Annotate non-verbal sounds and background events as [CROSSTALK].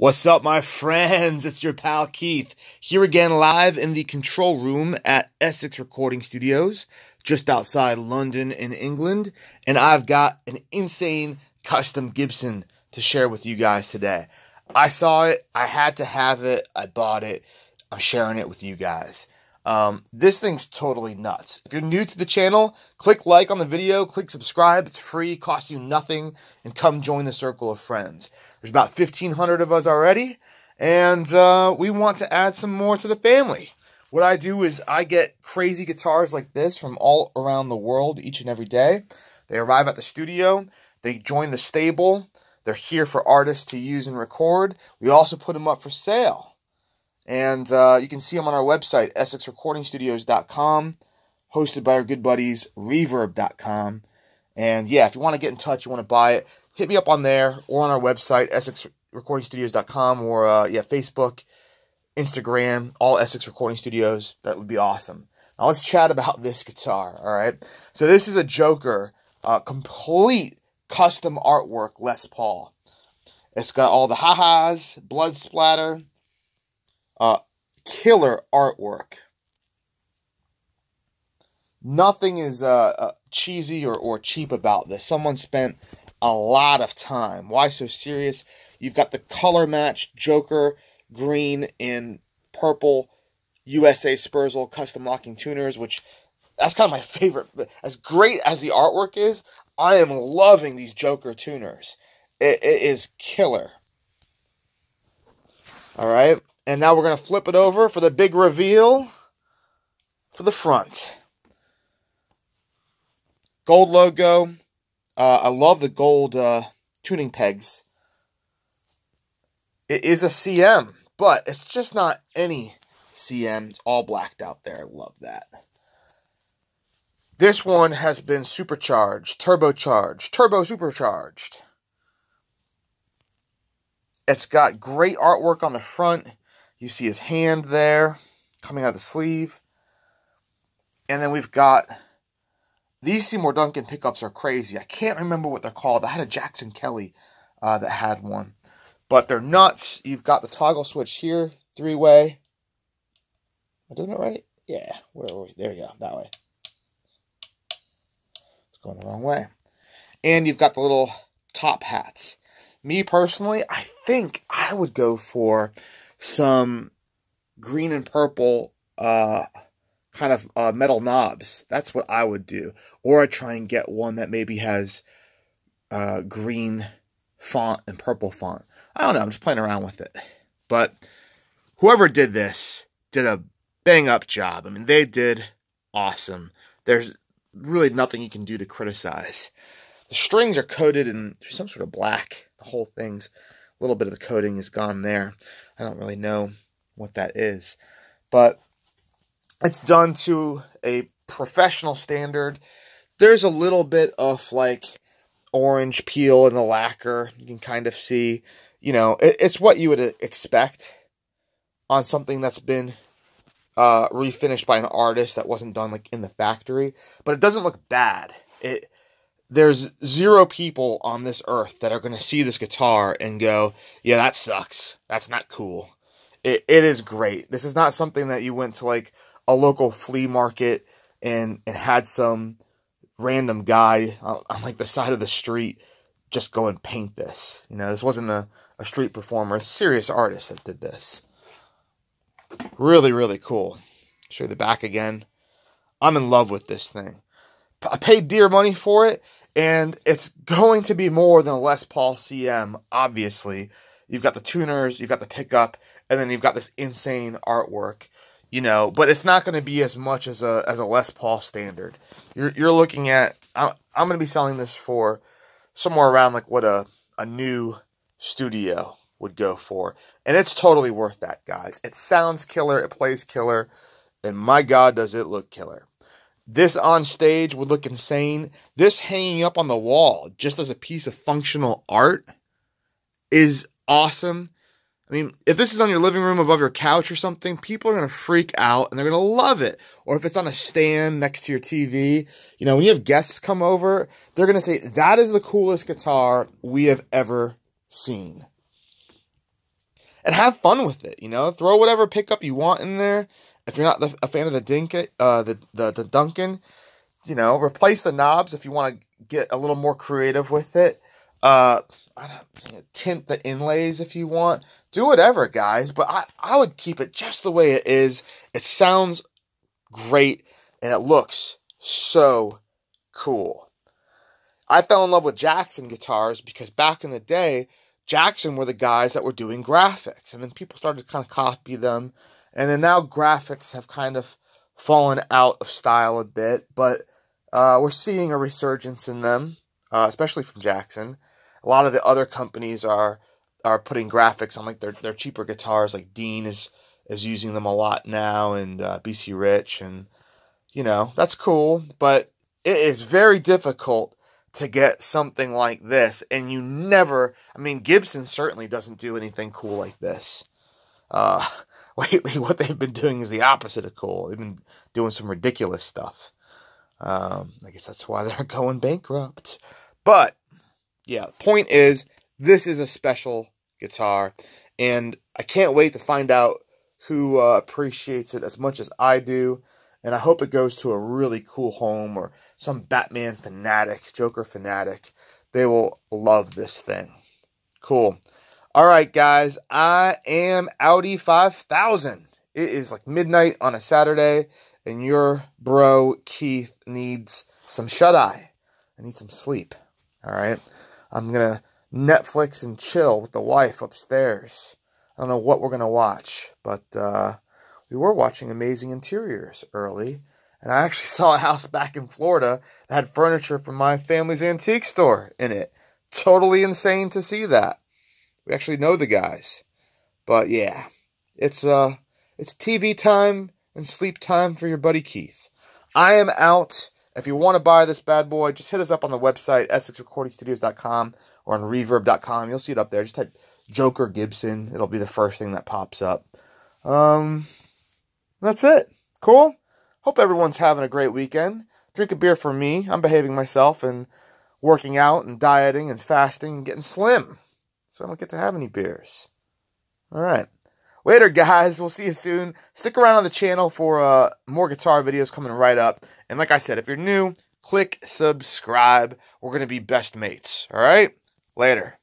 What's up, my friends? It's your pal Keith here again, live in the control room at Essex Recording Studios, just outside London in England. And I've got an insane custom Gibson to share with you guys today. I saw it, I had to have it, I bought it, I'm sharing it with you guys. Um, this thing's totally nuts. If you're new to the channel, click like on the video, click subscribe. It's free, costs you nothing, and come join the circle of friends. There's about 1,500 of us already, and uh, we want to add some more to the family. What I do is I get crazy guitars like this from all around the world each and every day. They arrive at the studio, they join the stable, they're here for artists to use and record. We also put them up for sale. And uh, you can see them on our website, EssexRecordingStudios.com, hosted by our good buddies, Reverb.com. And yeah, if you want to get in touch, you want to buy it, hit me up on there or on our website, EssexRecordingStudios.com, or uh, yeah, Facebook, Instagram, all Essex Recording Studios. That would be awesome. Now let's chat about this guitar, all right? So this is a Joker, uh, complete custom artwork Les Paul. It's got all the ha-has, blood splatter, uh, killer artwork. Nothing is uh, uh, cheesy or, or cheap about this. Someone spent a lot of time. Why so serious? You've got the color match Joker green in purple USA Sperzel custom locking tuners, which that's kind of my favorite. As great as the artwork is, I am loving these Joker tuners. it, it is killer. All right. And now we're going to flip it over for the big reveal for the front. Gold logo. Uh, I love the gold uh, tuning pegs. It is a CM, but it's just not any CM. It's all blacked out there. I love that. This one has been supercharged, turbocharged, turbo supercharged. It's got great artwork on the front. You see his hand there coming out of the sleeve. And then we've got these Seymour Duncan pickups are crazy. I can't remember what they're called. I had a Jackson Kelly uh, that had one. But they're nuts. You've got the toggle switch here, three way. Am I doing it right? Yeah. Where are we? There we go. That way. It's going the wrong way. And you've got the little top hats. Me personally, I think I would go for some green and purple uh, kind of uh, metal knobs. That's what I would do. Or I try and get one that maybe has uh, green font and purple font. I don't know. I'm just playing around with it. But whoever did this did a bang up job. I mean, they did awesome. There's really nothing you can do to criticize. The strings are coated in some sort of black. The whole thing's a little bit of the coating is gone there. I don't really know what that is. But it's done to a professional standard. There's a little bit of like orange peel in the lacquer. You can kind of see, you know, it, it's what you would expect on something that's been uh, refinished by an artist that wasn't done like in the factory. But it doesn't look bad. It there's zero people on this earth that are going to see this guitar and go, yeah, that sucks. That's not cool. It, it is great. This is not something that you went to like a local flea market and, and had some random guy on, on like the side of the street just go and paint this. You know, this wasn't a, a street performer, a serious artist that did this. Really, really cool. Show the back again. I'm in love with this thing. I paid dear money for it and it's going to be more than a Les Paul CM, obviously. You've got the tuners, you've got the pickup, and then you've got this insane artwork, you know, but it's not going to be as much as a as a Les Paul standard. You're you're looking at I'm, I'm going to be selling this for somewhere around like what a a new studio would go for. And it's totally worth that, guys. It sounds killer, it plays killer, and my god does it look killer. This on stage would look insane. This hanging up on the wall just as a piece of functional art is awesome. I mean, if this is on your living room above your couch or something, people are going to freak out and they're going to love it. Or if it's on a stand next to your TV, you know, when you have guests come over, they're going to say, that is the coolest guitar we have ever seen. And have fun with it. You know, throw whatever pickup you want in there. If you're not the, a fan of the Dink, uh, the, the the Duncan, you know, replace the knobs if you want to get a little more creative with it. Uh, tint the inlays if you want. Do whatever, guys. But I, I would keep it just the way it is. It sounds great and it looks so cool. I fell in love with Jackson guitars because back in the day, Jackson were the guys that were doing graphics. And then people started to kind of copy them. And then now graphics have kind of fallen out of style a bit. But uh, we're seeing a resurgence in them, uh, especially from Jackson. A lot of the other companies are are putting graphics on like their their cheaper guitars. Like Dean is is using them a lot now, and uh, BC Rich, and you know that's cool. But it is very difficult to get something like this, and you never. I mean, Gibson certainly doesn't do anything cool like this. Uh, [LAUGHS] lately, what they've been doing is the opposite of cool. They've been doing some ridiculous stuff. Um, I guess that's why [LAUGHS] they're going bankrupt. But yeah, point is, this is a special guitar, and I can't wait to find out who uh, appreciates it as much as I do. And I hope it goes to a really cool home or some Batman fanatic, Joker fanatic. They will love this thing. Cool. All right, guys, I am Audi 5000. It is like midnight on a Saturday, and your bro Keith needs some shut eye. I need some sleep. All right. I'm going to Netflix and chill with the wife upstairs. I don't know what we're going to watch, but uh, we were watching Amazing Interiors early. And I actually [LAUGHS] saw a house back in Florida that had furniture from my family's antique store in it. Totally insane to see that. We actually know the guys. But yeah, it's uh it's TV time and sleep time for your buddy Keith. I am out. If you want to buy this bad boy, just hit us up on the website, EssexRecordingStudios.com or on Reverb.com. You'll see it up there. Just type Joker Gibson. It'll be the first thing that pops up. Um, that's it. Cool. Hope everyone's having a great weekend. Drink a beer for me. I'm behaving myself and working out and dieting and fasting and getting slim. So I don't get to have any beers. All right. Later, guys. We'll see you soon. Stick around on the channel for uh, more guitar videos coming right up. And like I said, if you're new, click subscribe. We're going to be best mates. All right? Later.